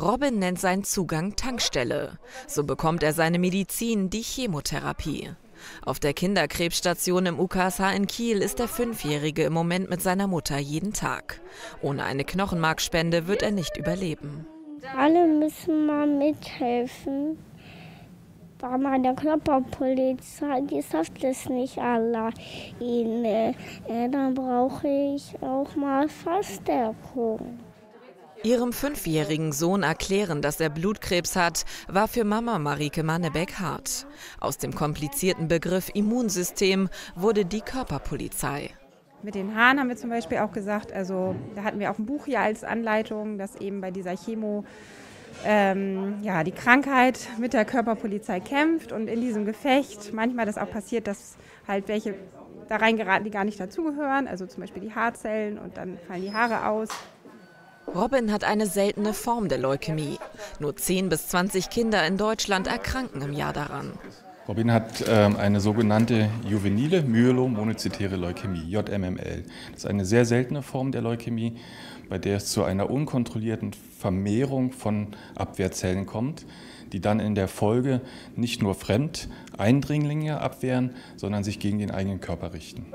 Robin nennt seinen Zugang Tankstelle. So bekommt er seine Medizin, die Chemotherapie. Auf der Kinderkrebsstation im UKSH in Kiel ist der Fünfjährige im Moment mit seiner Mutter jeden Tag. Ohne eine Knochenmarkspende wird er nicht überleben. Alle müssen mal mithelfen. Bei meiner Körperpolizei, die schafft es nicht alleine. Äh, dann brauche ich auch mal Verstärkung. Ihrem fünfjährigen Sohn erklären, dass er Blutkrebs hat, war für Mama Marike Mannebeck hart. Aus dem komplizierten Begriff Immunsystem wurde die Körperpolizei. Mit den Haaren haben wir zum Beispiel auch gesagt, also da hatten wir auch ein Buch hier als Anleitung, dass eben bei dieser Chemo ähm, ja, die Krankheit mit der Körperpolizei kämpft und in diesem Gefecht manchmal das auch passiert, dass halt welche da reingeraten, die gar nicht dazugehören, also zum Beispiel die Haarzellen und dann fallen die Haare aus. Robin hat eine seltene Form der Leukämie. Nur 10 bis 20 Kinder in Deutschland erkranken im Jahr daran. Robin hat ähm, eine sogenannte juvenile myelomonozytäre Leukämie, JMML. Das ist eine sehr seltene Form der Leukämie, bei der es zu einer unkontrollierten Vermehrung von Abwehrzellen kommt, die dann in der Folge nicht nur Fremdeindringlinge abwehren, sondern sich gegen den eigenen Körper richten.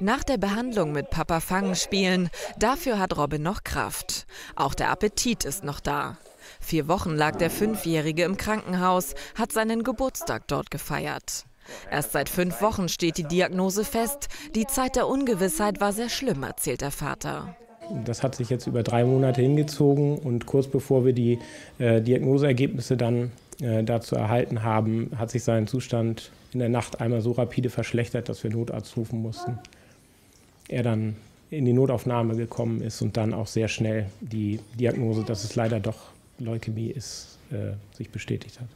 Nach der Behandlung mit Papa Fangen spielen, dafür hat Robin noch Kraft. Auch der Appetit ist noch da. Vier Wochen lag der Fünfjährige im Krankenhaus, hat seinen Geburtstag dort gefeiert. Erst seit fünf Wochen steht die Diagnose fest. Die Zeit der Ungewissheit war sehr schlimm, erzählt der Vater. Das hat sich jetzt über drei Monate hingezogen und kurz bevor wir die äh, Diagnoseergebnisse dann äh, dazu erhalten haben, hat sich sein Zustand in der Nacht einmal so rapide verschlechtert, dass wir Notarzt rufen mussten er dann in die Notaufnahme gekommen ist und dann auch sehr schnell die Diagnose, dass es leider doch Leukämie ist, äh, sich bestätigt hat.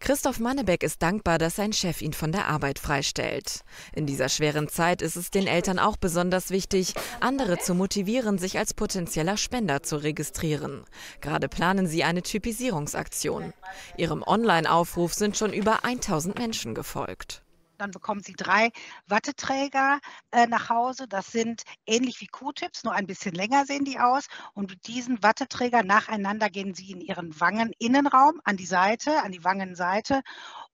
Christoph Mannebeck ist dankbar, dass sein Chef ihn von der Arbeit freistellt. In dieser schweren Zeit ist es den Eltern auch besonders wichtig, andere zu motivieren, sich als potenzieller Spender zu registrieren. Gerade planen sie eine Typisierungsaktion. Ihrem Online-Aufruf sind schon über 1000 Menschen gefolgt. Dann bekommen Sie drei Watteträger äh, nach Hause. Das sind ähnlich wie Q-Tips, nur ein bisschen länger sehen die aus. Und mit diesen Watteträgern nacheinander gehen Sie in Ihren Wangeninnenraum an die Seite, an die Wangenseite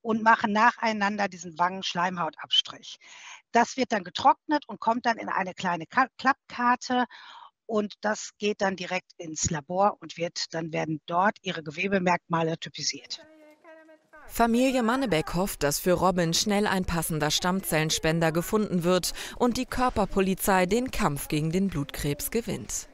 und machen nacheinander diesen Wangenschleimhautabstrich. Das wird dann getrocknet und kommt dann in eine kleine Klappkarte und das geht dann direkt ins Labor und wird dann werden dort ihre Gewebemerkmale typisiert. Familie Mannebeck hofft, dass für Robin schnell ein passender Stammzellenspender gefunden wird und die Körperpolizei den Kampf gegen den Blutkrebs gewinnt.